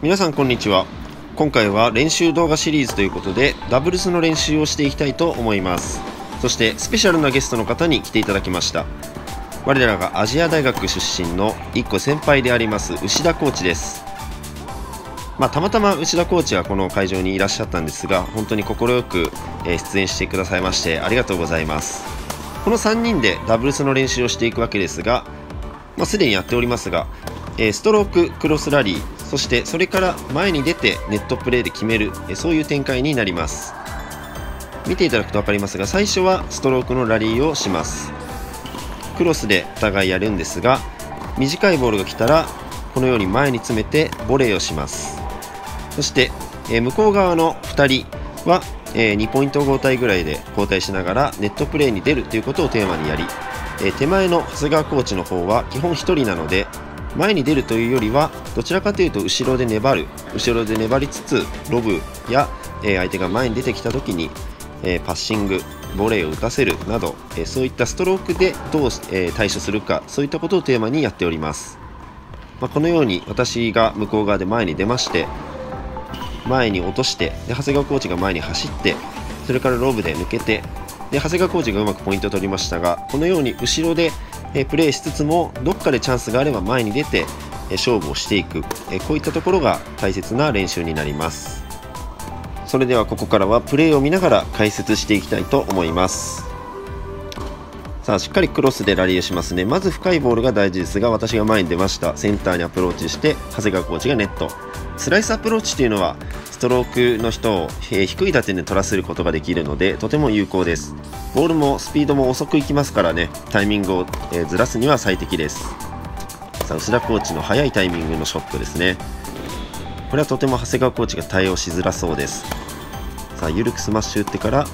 皆さんこんにちは。今回は練習動画シリーズということでダブルスの練習をしていきたいと思います。そしてスペシャルなゲストの方に来ていただきました。我らがアジア大学出身の1個先輩であります牛田コーチです。まあ、たまたま内田コーチはこの会場にいらっしゃったんですが本当に快く出演してくださいましてありがとうございます。この3人でダブルスの練習をしていくわけですが、まあ、すでにやっておりますがストローククロスラリーそしてそれから前に出てネットプレーで決めるそういう展開になります。見ていただくと分かりますが最初はストロークのラリーをします。クロスでお互いやるんですが短いボールが来たらこのように前に詰めてボレーをします。そして、え向こう側の2人は、え2ポイント交代ぐらいで交代しながらネットプレーに出るということをテーマにやり、え手前の長谷川コーチの方は基本1人なので前に出るというよりはどちらかというと後ろで粘る後ろで粘りつつロブや、え相手が前に出てきた時に、えパッシングボレーを打たせるなど、えそういったストロークでどう、え対処するかそういったことをテーマにやっております、まあ、このように私が向こう側で前に出まして前に落としてで長谷川コーチが前に走ってそれからロブで抜けてで長谷川コーチがうまくポイントを取りましたがこのように後ろでえプレーしつつもどっかでチャンスがあれば前に出てえ勝負をしていく。えこういったところが大切な練習になります。それではここからはプレーを見ながら解説していきたいと思います。さあしっかりクロスでラリーしますね。まず深いボールが大事ですが私が前に出ました。センターにアプローチして長谷川コーチがネット。スライスアプローチというのはストロークの人を、え低い打点で取らせることができるのでとても有効です。ボールもスピードも遅くいきますからね。タイミングを、えずらすには最適です。さあ薄田コーチの速いタイミングのショットですね。これはとても長谷川コーチが対応しづらそうです。さあ緩くスマッシュ打ってから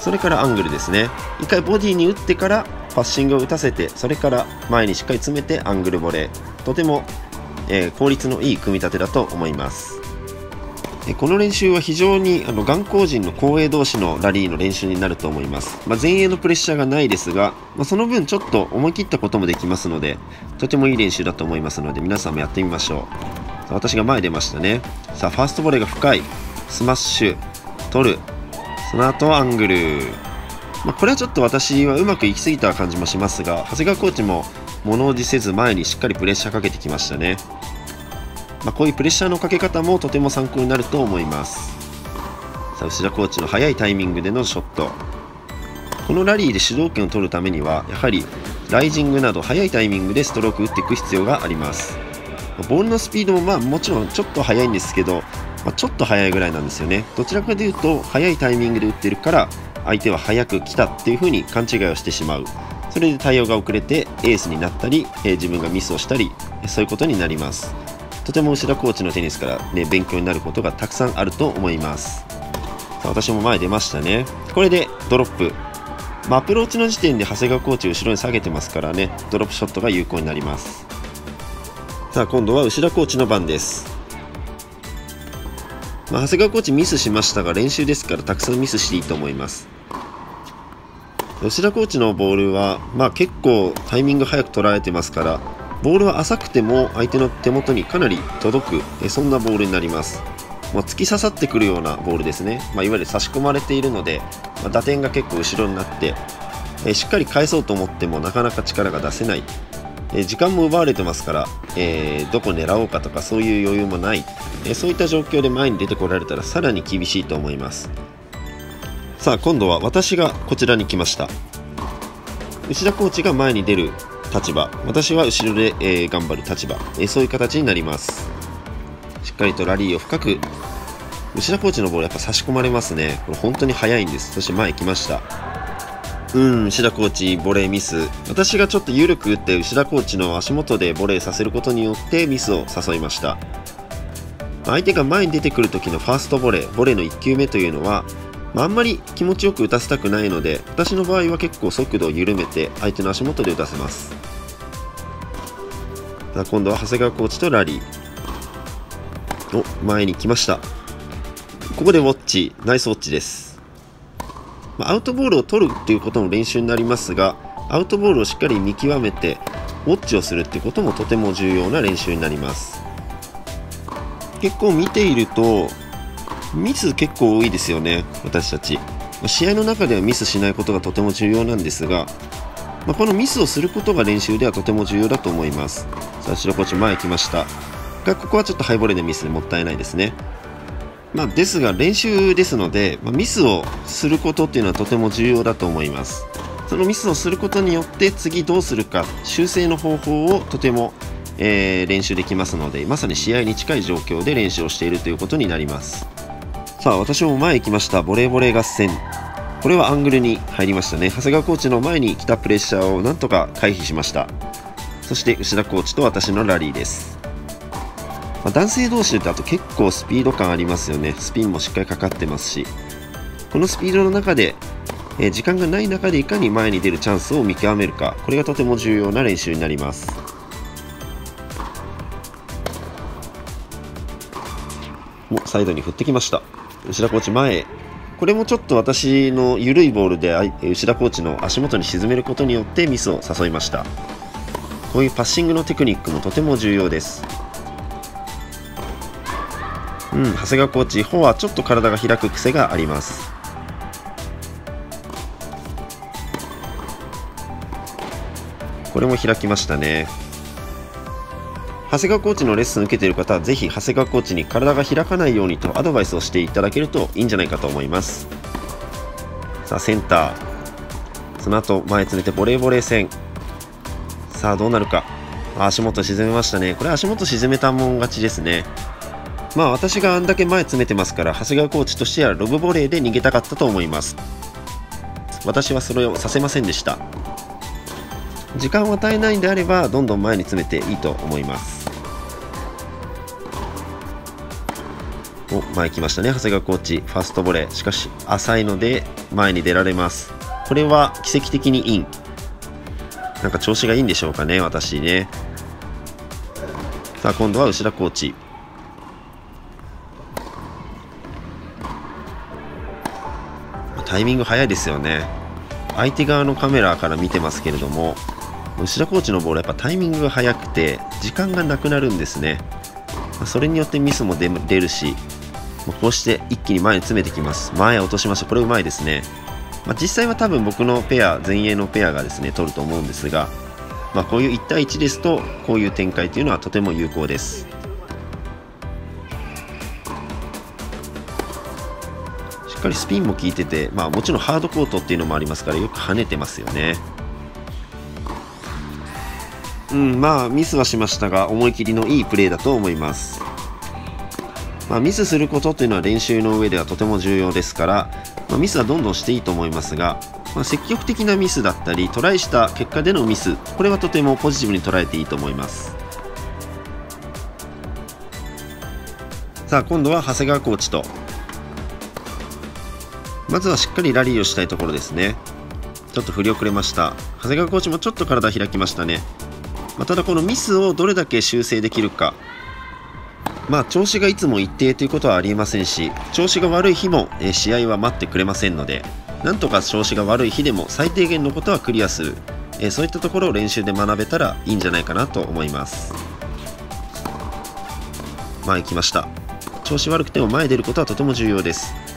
それからアングルですね。1回ボディに打ってからパッシングを打たせてそれから前にしっかり詰めてアングルボレー。とてもえー、効率のいい組み立てだと思います。この練習は非常にあの雁行陣の後衛同士のラリーの練習になると思います、まあ、前衛のプレッシャーがないですが、まあ、その分ちょっと思い切ったこともできますのでとてもいい練習だと思いますので皆さんもやってみましょう。私が前出ましたね。さあファーストボレーが深い。スマッシュ。取る。その後アングル、まあ、これはちょっと私はうまくいきすぎた感じもしますが長谷川コーチも物おじせず前にしっかりプレッシャーかけてきましたね。まあ、こういうプレッシャーのかけ方もとても参考になると思います。さあ牛田コーチの速いタイミングでのショット。このラリーで主導権を取るためにはやはりライジングなど速いタイミングでストローク打っていく必要があります。ボールのスピードもまあもちろんちょっと速いんですけど、まあ、ちょっと速いぐらいなんですよね。どちらかというと速いタイミングで打ってるから相手は速く来たっていう風に勘違いをしてしまう。それで対応が遅れてエースになったり、えー、自分がミスをしたりそういうことになります。とても牛田コーチのテニスから、ね、勉強になることがたくさんあると思います。さあ私も前出ましたね。これでドロップ、まあ、アプローチの時点で長谷川コーチ後ろに下げてますからね。ドロップショットが有効になります。さあ今度は牛田コーチの番です。まあ、長谷川コーチミスしましたが練習ですからたくさんミスしていいと思います。吉田コーチのボールは、まあ、結構タイミング早く捉えてますからボールは浅くても相手の手元にかなり届くそんなボールになります。まあ、突き刺さってくるようなボールですね、まあ、いわゆる差し込まれているので、まあ、打点が結構後ろになって、えしっかり返そうと思ってもなかなか力が出せない、え時間も奪われてますから、えー、どこ狙おうかとかそういう余裕もない、えそういった状況で前に出てこられたらさらに厳しいと思います。さあ今度は私がこちらに来ました。内田コーチが前に出る立場。私は後ろで、えー、頑張る立場、え、そういう形になります。しっかりとラリーを深く内田コーチのボールやっぱ差し込まれますね。これ本当に速いんです。そして前来ました。うん牛田コーチボレーミス。私がちょっと緩く打って牛田コーチの足元でボレーさせることによってミスを誘いました。相手が前に出てくる時のファーストボレーボレーの1球目というのはまあ、あんまり気持ちよく打たせたくないので私の場合は結構速度を緩めて相手の足元で打たせます。さあ今度は長谷川コーチとラリー。お前に来ました。ここでウォッチ。ナイスウォッチです、アウトボールを取るっていうことも練習になりますがアウトボールをしっかり見極めてウォッチをするっていうこともとても重要な練習になります。結構見ているとミス結構多いですよね私たち。試合の中ではミスしないことがとても重要なんですが、まあ、このミスをすることが練習ではとても重要だと思います。さあ白コーチ前来ました。がここはちょっとハイボレーでミスでもったいないですね。まあ、ですが練習ですので、まあ、ミスをすることっていうのはとても重要だと思います。そのミスをすることによって次どうするか修正の方法をとても、えー、練習できますのでまさに試合に近い状況で練習をしているということになります。さあ私も前行きましたボレーボレー合戦。これはアングルに入りましたね。長谷川コーチの前に来たプレッシャーをなんとか回避しました。そして牛田コーチと私のラリーです。まあ、男性同士だと結構スピード感ありますよね。スピンもしっかりかかってますし。このスピードの中で、えー、時間がない中でいかに前に出るチャンスを見極めるか。これがとても重要な練習になります。もサイドに振ってきました。吉田コーチ前へ。これもちょっと私の緩いボールで吉田コーチの足元に沈めることによってミスを誘いました。こういうパッシングのテクニックもとても重要です。うん、長谷川コーチ、フォアちょっと体が開く癖があります。これも開きましたね。長谷川コーチのレッスン受けている方は、ぜひ長谷川コーチに体が開かないようにとアドバイスをしていただけるといいんじゃないかと思います。さあ、センター。その後、前詰めてボレーボレー戦。さあ、どうなるか。足元沈めましたね。これ足元沈めたもん勝ちですね。まあ私があんだけ前詰めてますから長谷川コーチとしてはロブボレーで逃げたかったと思います。私はそれをさせませんでした。時間を与えないんであればどんどん前に詰めていいと思います。お前来ましたね。長谷川コーチファーストボレー。しかし浅いので前に出られます。これは奇跡的にイン。なんか調子がいいんでしょうかね私ね。さあ今度は牛田コーチ。タイミング早いですよね。相手側のカメラから見てますけれども吉田コーチのボールやっぱタイミングが速くて時間がなくなるんですね。それによってミスも出るしこうして一気に前に詰めてきます。前落としました。これうまいですね、まあ、実際は多分僕のペア前衛のペアがですね取ると思うんですが、まあ、こういう1対1ですとこういう展開というのはとても有効です。っかりスピンも効いてて、まあ、もちろんハードコートっていうのもありますからよく跳ねてますよね。うん、まあミスはしましたが思い切りのいいプレーだと思います。まあ、ミスすることっていうのは練習の上ではとても重要ですから、まあ、ミスはどんどんしていいと思いますが、まあ、積極的なミスだったりトライした結果でのミスこれはとてもポジティブに捉えていいと思いますさあ今度は長谷川コーチとまずはしっかりラリーをしたいところですね。ちょっと振り遅れました。長谷川コーチもちょっと体開きましたね、まあ、ただこのミスをどれだけ修正できるか。まあ調子がいつも一定ということはありえませんし調子が悪い日も、え試合は待ってくれませんのでなんとか調子が悪い日でも最低限のことはクリアする、えそういったところを練習で学べたらいいんじゃないかなと思います。前行きました。調子悪くても前出ることはとても重要です。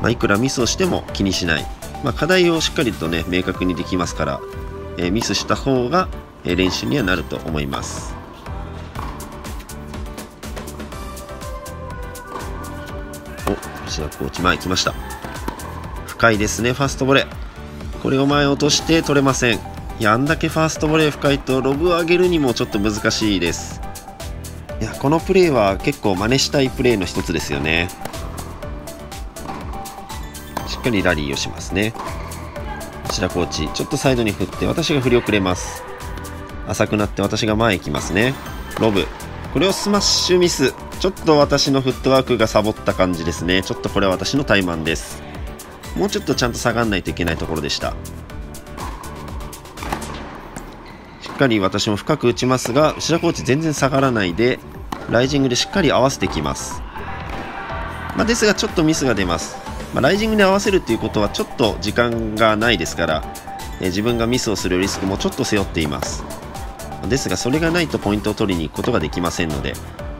まあ、いくらミスをしても気にしない、まあ、課題をしっかりとね明確にできますから、えー、ミスした方が、え、練習にはなると思います。お吉田コーチ前来ました。深いですねファーストボレー。これを前落として取れません。いやあんだけファーストボレー深いとロブを上げるにもちょっと難しいです。いやこのプレーは結構真似したいプレーの一つですよね。っかりラリーをしますね。志田コーチちょっとサイドに振って私が振り遅れます。浅くなって私が前行きますね。ロブこれをスマッシュミス。ちょっと私のフットワークがサボった感じですね。ちょっとこれは私の怠慢です。もうちょっとちゃんと下がらないといけないところでした。しっかり私も深く打ちますが志田コーチ全然下がらないでライジングでしっかり合わせてきます、まあ、ですがちょっとミスが出ます。まあ、ライジングに合わせるっていうことはちょっと時間がないですから、え、自分がミスをするリスクもちょっと背負っています。ですがそれがないとポイントを取りに行くことができませんので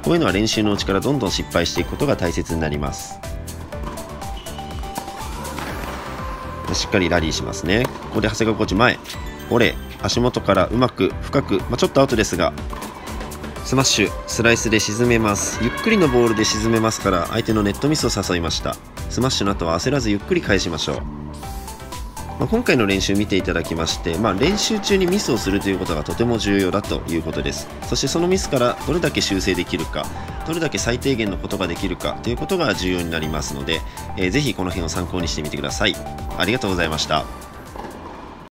こういうのは練習のうちからどんどん失敗していくことが大切になります。しっかりラリーしますね。ここで長谷川コーチ前。オレ足元からうまく深く、まあ、ちょっとアウトですがスマッシュスライスで沈めます。ゆっくりのボールで沈めますから相手のネットミスを誘いました。スマッシュの後は焦らずゆっくり返しましょう。まあ、今回の練習見ていただきまして、まあ、練習中にミスをするということがとても重要だということです。そしてそのミスからどれだけ修正できるかどれだけ最低限のことができるかということが重要になりますので、えー、ぜひこの辺を参考にしてみてください。ありがとうございました。